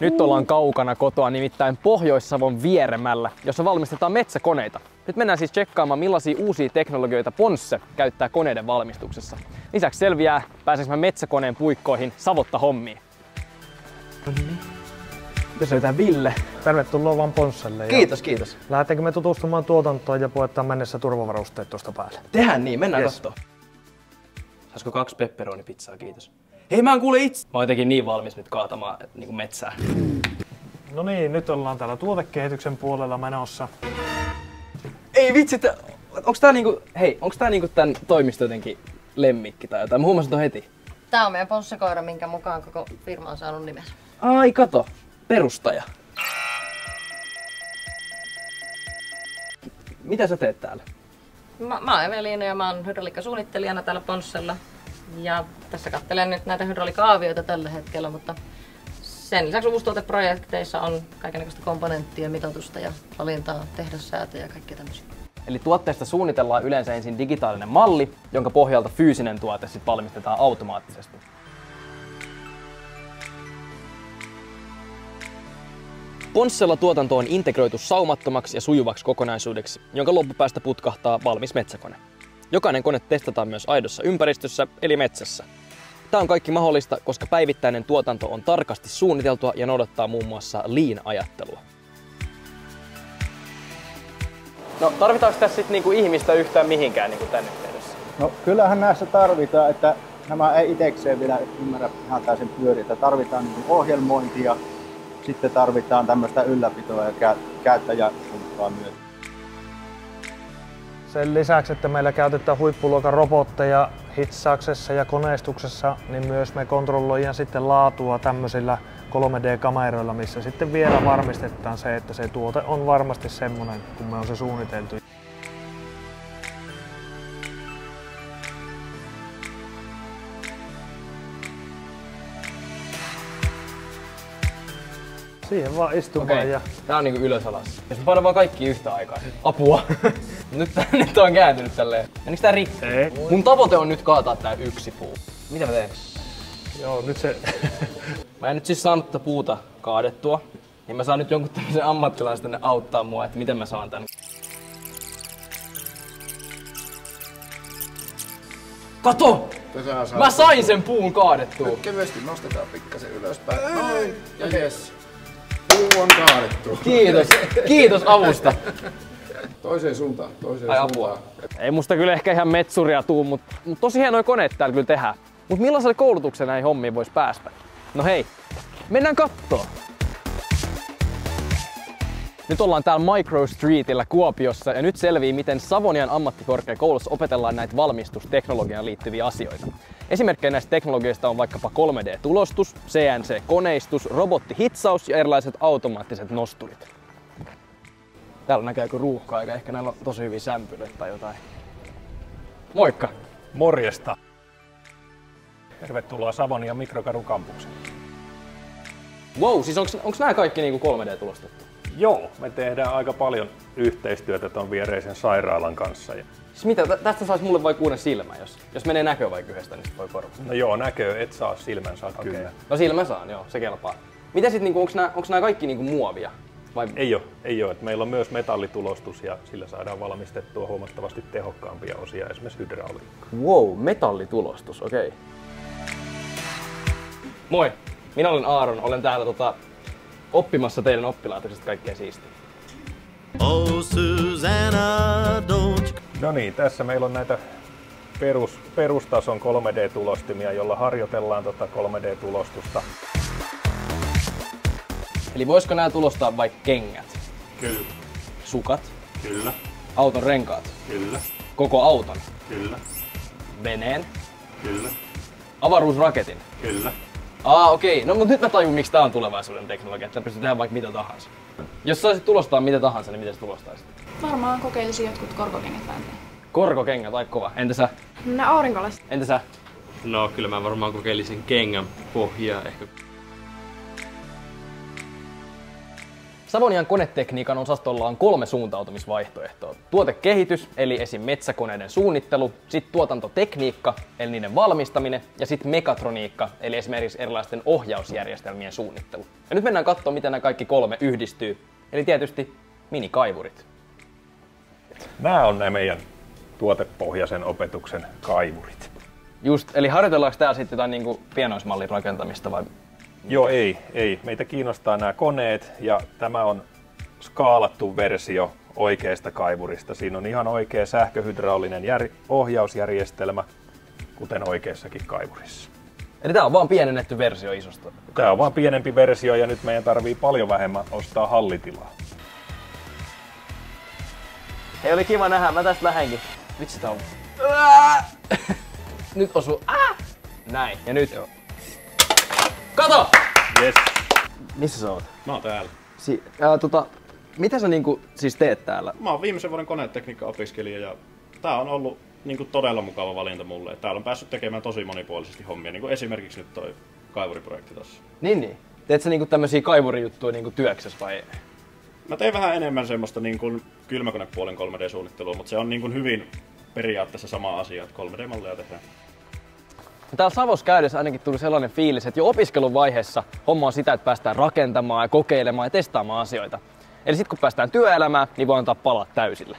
Nyt ollaan kaukana kotoa, nimittäin Pohjois-Savon Vieremällä, jossa valmistetaan metsäkoneita. Nyt mennään siis tsekkaamaan, millaisia uusia teknologioita Ponsse käyttää koneiden valmistuksessa. Lisäksi selviää, pääseekö mä metsäkoneen puikkoihin savotta hommiin. Jos löytää Ville. Tervetuloa vaan Ponsselle. Kiitos, kiitos. Lähdetäänkö me tutustumaan tuotantoon ja puetaan mennessä turvavarusteet tuosta päälle? Tehdään niin, mennään Yes. yes. Saisiko kaksi pepperoni-pizzaa, kiitos. Hei, mä en kuule itse. Mä oon jotenkin niin valmis nyt kaatamaan niin kuin metsää. No niin, nyt ollaan täällä tuotekehityksen puolella menossa. Ei vitsi, että onks tää niinku, hei, onks tää niinku tän toimisto jotenkin lemmikki tai jotain? Mä huomasin ton heti. Tää on meidän ponssakoira, minkä mukaan koko firma on saanut nimensä. Ai kato, perustaja. Mitä sä teet täällä? Mä, mä oon Evelina ja mä oon hydrauliikkasuunnittelijana täällä Ponssella. Ja tässä katselen nyt näitä hydraulikaavioita tällä hetkellä, mutta sen lisäksi uustuoteprojekteissa on kaikenlaista komponenttia, mitoitusta ja valintaa, tehdassäätöjä ja kaikkea tämmöisiä. Eli tuotteesta suunnitellaan yleensä ensin digitaalinen malli, jonka pohjalta fyysinen tuote sitten valmistetaan automaattisesti. Ponssella tuotanto on integroitu saumattomaksi ja sujuvaksi kokonaisuudeksi, jonka loppupäästä putkahtaa valmis metsäkone. Jokainen kone testataan myös aidossa ympäristössä, eli metsässä. Tämä on kaikki mahdollista, koska päivittäinen tuotanto on tarkasti suunniteltua ja noudattaa muun muassa lean-ajattelua. No tarvitaanko tässä sitten niinku ihmistä yhtään mihinkään niinku tänne yhteydessä? No kyllähän näissä tarvitaan, että nämä ei itsekseen vielä ymmärrä ihan täysin pyöritä. Tarvitaan niin ohjelmointia, sitten tarvitaan tämmöistä ylläpitoa ja kä- käyttäjäsuuntaa myös. Sen lisäksi, että meillä käytetään huippuluokan robotteja hitsauksessa ja koneistuksessa, niin myös me kontrolloidaan sitten laatua tämmöisillä 3D-kameroilla, missä sitten vielä varmistetaan se, että se tuote on varmasti semmoinen, kun me on se suunniteltu. Siihen vaan istumaan Okei. ja Tää on niinku ylös alas. Jos me painaan vaan kaikki yhtä aikaa. Apua. nyt, nyt on kääntynyt tälleen. Menikö tää rikki? Ei. Mun tavoite on nyt kaataa tää yksi puu. Mitä mä teen? joo, nyt se Mä en nyt siis saanut tätä puuta kaadettua. Niin mä saan nyt jonkun tämmöisen ammattilaisen tänne auttaa mua, että miten mä saan tän. Kato! Mä sain sen puun kaadettua. kevyesti nostetaan pikkasen ylöspäin. Noin. Ja jes. Puu on kaadettu. Kiitos. Kiitos avusta. Toiseen suuntaan. Toiseen Ai suuntaan. apua. Ei musta kyllä ehkä ihan metsuria tuu, mutta mut tosi hienoja koneet täällä kyllä tehdään. Mut millaiselle koulutukselle näihin hommiin vois päästä? No hei, mennään kattoo. Nyt ollaan täällä Micro Streetillä Kuopiossa ja nyt selvii, miten Savonian ammattikorkeakoulussa opetellaan näitä valmistusteknologiaan liittyviä asioita. Esimerkkejä näistä teknologioista on vaikkapa 3D-tulostus, CNC-koneistus, robottihitsaus ja erilaiset automaattiset nosturit. Täällä näkee joku ruuhka aika ehkä näillä on tosi hyviä sämpylöitä tai jotain. Moikka! morjesta. Tervetuloa Savonia Mikrokadukampukseen. Wow, siis onks, onks nää kaikki niinku 3D-tulostettu? Joo, me tehdään aika paljon yhteistyötä tuon viereisen sairaalan kanssa. Ja- Siis mitä, tä- tästä saisi mulle vaikka uuden silmän, jos, jos menee näkö vaikka yhdestä, niin sit voi korvata. No joo, näkö et saa silmän, saat okay. kyllä. No silmä saan, joo, se kelpaa. Mitä sit, niinku, onks nää kaikki niinku muovia? Vai Ei ole, ei ole. Meillä on myös metallitulostus ja sillä saadaan valmistettua huomattavasti tehokkaampia osia, esimerkiksi hydrauliikka. Wow, metallitulostus, okei. Okay. Moi, minä olen Aaron, olen täällä tota, oppimassa teidän oppilaitoksesta kaikkea siistiä. Oh, Susanna, don't No niin, tässä meillä on näitä perus, perustason 3D-tulostimia, jolla harjoitellaan tota 3D-tulostusta. Eli voisiko nämä tulostaa vaikka kengät, Kyllä, sukat, kyllä, auton renkaat, kyllä, koko auton, kyllä, veneen, kyllä, avaruusraketin? kyllä. Aa, okei. Okay. No mutta nyt mä tajun, miksi tää on tulevaisuuden teknologia, että pystyy tehdä vaikka mitä tahansa. Jos saisit tulostaa mitä tahansa, niin miten sä tulostaisit? Varmaan kokeilisin jotkut korkokengät väänteen. Korkokengät, aika kova. Entä sä? Nää aurinkolaiset. Entä sä? No kyllä mä varmaan kokeilisin kengän pohjaa ehkä. Savonian konetekniikan osastolla on kolme suuntautumisvaihtoehtoa. Tuotekehitys, eli esim. metsäkoneiden suunnittelu, sitten tuotantotekniikka, eli niiden valmistaminen, ja sitten mekatroniikka, eli esimerkiksi erilaisten ohjausjärjestelmien suunnittelu. Ja nyt mennään katsomaan, miten nämä kaikki kolme yhdistyy. Eli tietysti minikaivurit. Nämä on ne meidän tuotepohjaisen opetuksen kaivurit. Just, eli harjoitellaanko täällä sitten jotain niin pienoismallin rakentamista vai Joo, ei, ei. Meitä kiinnostaa nämä koneet ja tämä on skaalattu versio oikeasta kaivurista. Siinä on ihan oikea sähköhydraulinen jär- ohjausjärjestelmä, kuten oikeassakin kaivurissa. Eli tämä on vaan pienennetty versio isosta. Tämä on vaan pienempi versio ja nyt meidän tarvii paljon vähemmän ostaa hallitilaa. Hei, oli kiva nähdä. Mä tästä lähenkin. Vitsi, tää on... nyt osuu. Ah! Näin. Ja nyt. Joo. Kato! Yes. Missä sä oot? Mä oon täällä. Si- ää, tota, mitä sä niinku siis teet täällä? Mä oon viimeisen vuoden konetekniikka-opiskelija ja tää on ollut niinku todella mukava valinta mulle. Täällä on päässyt tekemään tosi monipuolisesti hommia, niin kuin esimerkiksi nyt toi kaivuriprojekti tossa. Niin, niin. Teet sä niinku tämmösiä kaivurijuttuja niinku työksessä vai? Mä tein vähän enemmän semmoista niin kuin kylmäkonepuolen 3D-suunnittelua, mutta se on niin kuin hyvin periaatteessa sama asia, että 3D-malleja tehdään. Täällä Savossa käydessä ainakin tuli sellainen fiilis, että jo opiskelun vaiheessa homma on sitä, että päästään rakentamaan ja kokeilemaan ja testaamaan asioita. Eli sitten kun päästään työelämään, niin voi antaa palaa täysille.